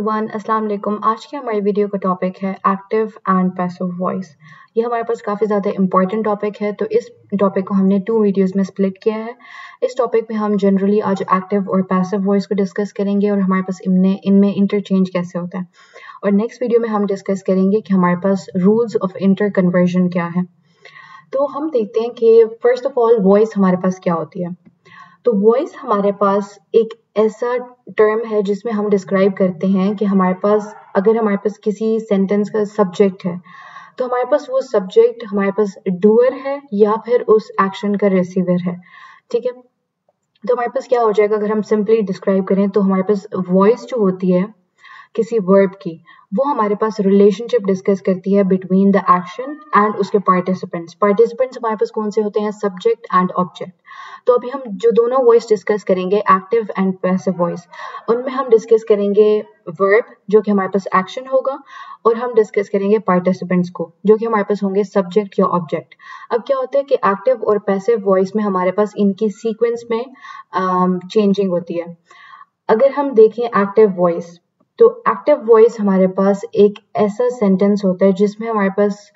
Everyone अस्सलाम वालेकुम। आज के हमारी वीडियो का टॉपिक है एक्टिव एंड पैसिव वॉइस ये हमारे पास काफ़ी ज़्यादा इंपॉर्टेंट टॉपिक है तो इस टॉपिक को हमने टू वीडियोस में स्प्लिट किया है। इस टॉपिक में हम जनरली आज एक्टिव और पैसिव वॉइस को डिस्कस करेंगे और हमारे पास इनमें इनमें इंटरचेंज कैसे होता है। और नेक्स्ट वीडियो में हम डिस्कस करेंगे कि हमारे पास रूल्स ऑफ़ इंटर कन्वर्जन क्या है। तो हम देखते हैं कि फ़र्स्ट ऑफ़ ऑल वॉइस हमारे पास क्या होती है। तो वॉइस हमारे पास एक ऐसा टर्म है जिसमें हम डिस्क्राइब करते हैं कि हमारे पास, अगर हमारे पास किसी सेंटेंस का सब्जेक्ट है तो हमारे पास वो सब्जेक्ट हमारे पास डूअर है या फिर उस एक्शन का रिसीवर है, ठीक है? तो हमारे पास क्या हो जाएगा? अगर हम सिंपली डिस्क्राइब करें तो हमारे पास वॉइस जो होती है किसी वर्ब की। वो हमारे पास रिलेशनशिप डिस्कस करती है बिटवीन द एक्शन एंड उसके पार्टिसिपेंट्स पार्टिसिपेंट्स हमारे पास कौन से होते हैं? सब्जेक्ट एंड ऑब्जेक्ट तो अभी हम जो दोनों वॉइस डिस्कस करेंगे एक्टिव एंड पैसिव वॉइस उनमें हम डिस्कस करेंगे वर्ब जो कि हमारे पास एक्शन होगा और हम डिस्कस करेंगे पार्टिसिपेंट्स को जो कि हमारे पास होंगे सब्जेक्ट या ऑब्जेक्ट अब क्या होता है कि एक्टिव और पैसिव वॉइस में हमारे पास इनकी सीक्वेंस में चेंजिंग um, होती है। अगर हम देखें एक्टिव वॉइस तो एक्टिव वॉइस हमारे पास एक ऐसा सेंटेंस होता है जिसमें हमारे पास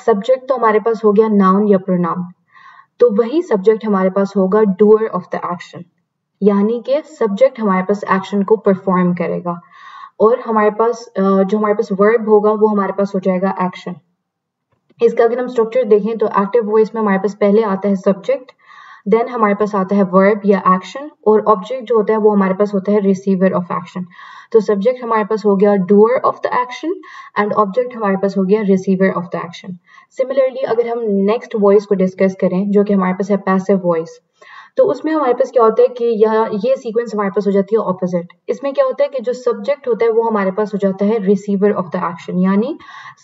सब्जेक्ट uh, तो हमारे पास हो गया नाउन या प्रोनाउन तो वही सब्जेक्ट हमारे पास होगा डूअर ऑफ़ द एक्शन यानी कि सब्जेक्ट हमारे पास एक्शन को परफॉर्म करेगा। और हमारे पास uh, जो हमारे पास वर्ब होगा वो हमारे पास हो जाएगा एक्शन इसका अगर हम स्ट्रक्चर देखें तो एक्टिव वॉइस में हमारे पास पहले आता है सब्जेक्ट देन हमारे पास आता है वर्ब या एक्शन और ऑब्जेक्ट जो होता है वो हमारे पास होता है रिसीवर ऑफ़ एक्शन तो सब्जेक्ट हमारे पास हो गया doer of the action and object हमारे पास हो गया receiver of the action similarly अगर हम नेक्स्ट वॉइस को डिस्कस करें, जो कि हमारे पास है पैसिव वॉइस तो उसमें हमारे पास क्या होता है कि यह, ये सीक्वेंस हमारे पास हो जाती है ऑपोजिट इसमें क्या होता है कि जो सब्जेक्ट होता है वो हमारे पास हो जाता है रिसीवर ऑफ़ द एक्शन यानी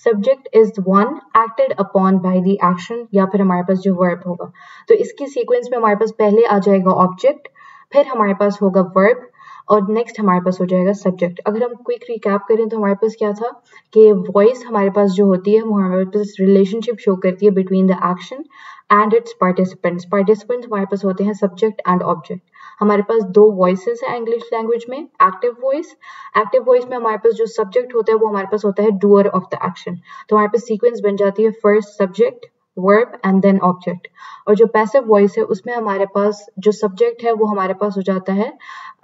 subject is one acted upon by the action या फिर हमारे पास जो वर्ब होगा. तो इसकी सीक्वेंस में हमारे पास पहले आ जाएगा ऑब्जेक्ट फिर हमारे पास होगा वर्ब और नेक्स्ट हमारे पास हो जाएगा सब्जेक्ट अगर हम क्विक रिकैप करें तो हमारे पास क्या था? कि वॉइस हमारे पास जो होती है, वो हमारे पास रिलेशनशिप शो करती है between the action and its participants participants हमारे पास होते हैं सब्जेक्ट एंड ऑब्जेक्ट हमारे पास दो वॉइसेस है इंग्लिश लैंग्वेज में एक्टिव वॉइस एक्टिव वॉइस में हमारे पास जो सब्जेक्ट होता है, वो हमारे पास होता है डूअर ऑफ़ द एक्शन तो हमारे पास सीक्वेंस बन जाती है first subject verb and then object और जो पैसिव वॉइस है, उसमें हमारे पास जो सब्जेक्ट है, वो हमारे पास हो जाता है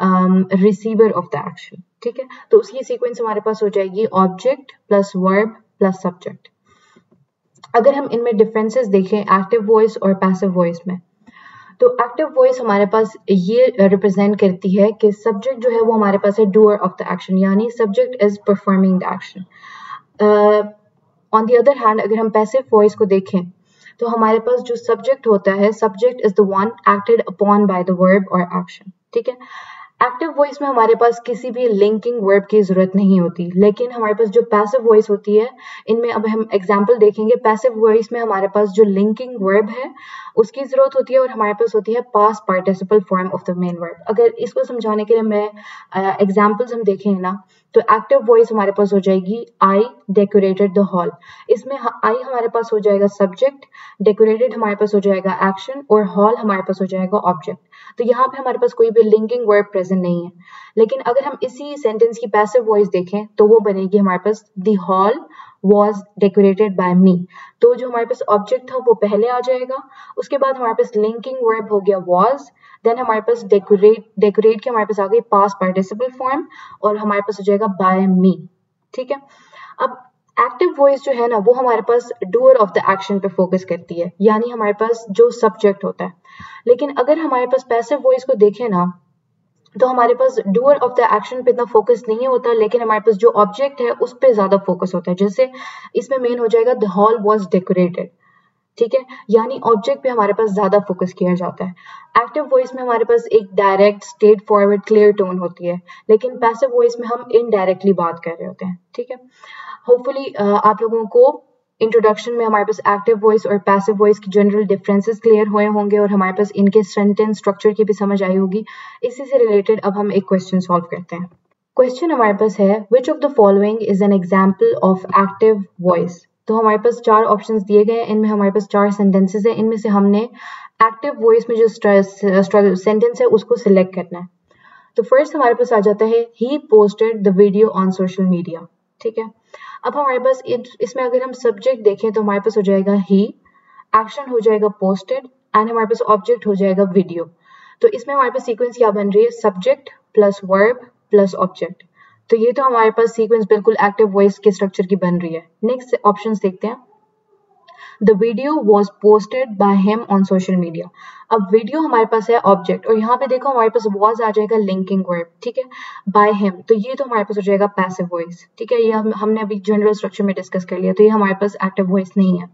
रिसीवर ऑफ़ द एक्शन ठीक है? तो उसकी सीक्वेंस हमारे पास हो जाएगी object plus verb plus subject अगर हम इनमें डिफरेंसेस देखें एक्टिव वॉइस और पैसिव वॉइस में तो एक्टिव वॉइस हमारे पास ये रिप्रेजेंट करती है कि सब्जेक्ट जो है, वो हमारे पास है डूअर ऑफ़ द एक्शन यानी subject is performing the action on the other hand अगर हम पैसिव वॉइस को देखें तो हमारे पास जो सब्जेक्ट होता है subject is the one acted upon by the verb और एक्शन ठीक है? एक्टिव वॉइस में हमारे पास किसी भी लिंकिंग वर्ब की ज़रूरत नहीं होती। लेकिन हमारे पास जो पैसिव वॉइस होती है इनमें अब हम एग्जांपल देखेंगे। पैसिव वॉइस में हमारे पास जो लिंकिंग वर्ब है उसकी ज़रूरत होती है और हमारे पास होती है past participle form of the main verb अगर इसको समझाने के लिए मैं एग्जाम्पल्स uh, हम देखेंगे ना तो एक्टिव वॉइस हमारे पास हो जाएगी आई डेकोरेटेड द हॉल इसमें आई हमारे पास हो जाएगा सब्जेक्ट डेकोरेटेड हमारे पास हो जाएगा एक्शन और हॉल हमारे पास हो जाएगा ऑब्जेक्ट तो यहाँ पे हमारे पास कोई भी लिंकिंग वर्ड प्रेजेंट नहीं है. लेकिन अगर हम इसी सेंटेंस की पैसिव वॉइस देखें तो वो बनेगी हमारे पास the hall was decorated by me तो जो हमारे पास ऑब्जेक्ट था, वो पहले आ जाएगा। उसके बाद हमारे पास लिंकिंग वर्ब हो गया वॉज़ देन हमारे पास डेकोरेट डेकोरेट के हमारे पास आ गई पास पार्टिसिपल फॉर्म और हमारे पास हो जाएगा बाय मी ठीक है? अब एक्टिव वॉइस जो है ना, वो हमारे पास डूअर ऑफ़ द एक्शन पे फोकस करती है। यानी हमारे पास जो सब्जेक्ट होता है। लेकिन अगर हमारे पास पैसिव वॉइस को देखें ना तो हमारे पास डूअर ऑफ़ द एक्शन पे इतना फोकस नहीं होता, लेकिन हमारे पास जो ऑब्जेक्ट है, उस पर ज़्यादा फोकस होता है। जैसे इसमें मेन हो जाएगा द हॉल वॉज़ डेकोरेटेड ठीक है? यानी ऑब्जेक्ट पे हमारे पास ज़्यादा फोकस किया जाता है। एक्टिव वॉइस में हमारे पास एक direct straightforward clear tone होती है। लेकिन पैसिव वॉइस में हम इनडायरेक्टली बात कर रहे होते हैं। ठीक है? होपफुली आप लोगों को इंट्रोडक्शन में हमारे पास एक्टिव वॉइस और पैसिव वॉइस की जनरल डिफरेंसेस क्लियर हुए होंगे और हमारे पास इनके सेंटेंस स्ट्रक्चर की भी समझ आई होगी। इसी से रिलेटेड अब हम एक क्वेश्चन सॉल्व करते हैं। क्वेश्चन हमारे पास है which of the following is an example of active voice तो हमारे पास चार ऑप्शंस दिए गए हैं, इनमें हमारे पास चार सेंटेंसेस हैं, इनमें से हमने एक्टिव वॉइस में जो सेंटेंस है, उसको सिलेक्ट करना है। तो फ़र्स्ट हमारे पास आ जाता है he posted the video on social media ठीक है? अब हमारे पास इसमें अगर हम सब्जेक्ट देखें तो हमारे पास हो जाएगा ही एक्शन हो जाएगा पोस्टेड एंड हमारे पास ऑब्जेक्ट हो जाएगा वीडियो तो इसमें हमारे पास सीक्वेंस क्या बन रही है? Subject plus verb plus object तो ये तो हमारे पास सीक्वेंस बिल्कुल एक्टिव वॉइस के स्ट्रक्चर की बन रही है. नेक्स्ट ऑप्शन देखते हैं. The video was posted by him on social media अब वीडियो हमारे पास है ऑब्जेक्ट और यहाँ पे देखो हमारे पास वॉज़ आ जाएगा लिंकिंग वर्ब ठीक है? बाय हेम तो ये तो हमारे पास हो जाएगा पैसिव वॉइस ठीक है? ये हम, हमने अभी जनरल स्ट्रक्चर में डिस्कस कर लिया तो ये हमारे पास एक्टिव वॉइस नहीं है।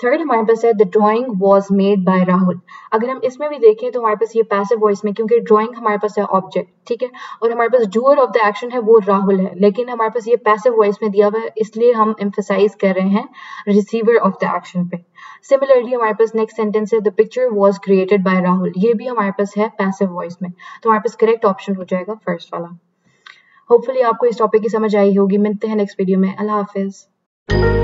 थर्ड हमारे पास है the drawing was made by Rahul अगर हम इसमें भी देखें तो हमारे पास ये पैसिव वॉइस में, क्योंकि ड्राइंग हमारे पास है ऑब्जेक्ट ठीक है? और हमारे पास डूअर ऑफ़ द एक्शन है, वो राहुल है. लेकिन हमारे पास ये पैसिव वॉइस में दिया हुआ है, इसलिए हम एम्फेसाइज कर रहे हैं रिसीवर ऑफ़ द एक्शन पे. सिमिलरली हमारे पास नेक्स्ट सेंटेंस है the picture was created by Rahul ये भी हमारे पास है पैसिव वॉइस में. तो हमारे पास करेक्ट ऑप्शन हो जाएगा फ़र्स्ट वाला. होपफुली आपको इस टॉपिक की समझ आई होगी. मिलते हैं नेक्स्ट वीडियो में. अल्लाह हाफिज़.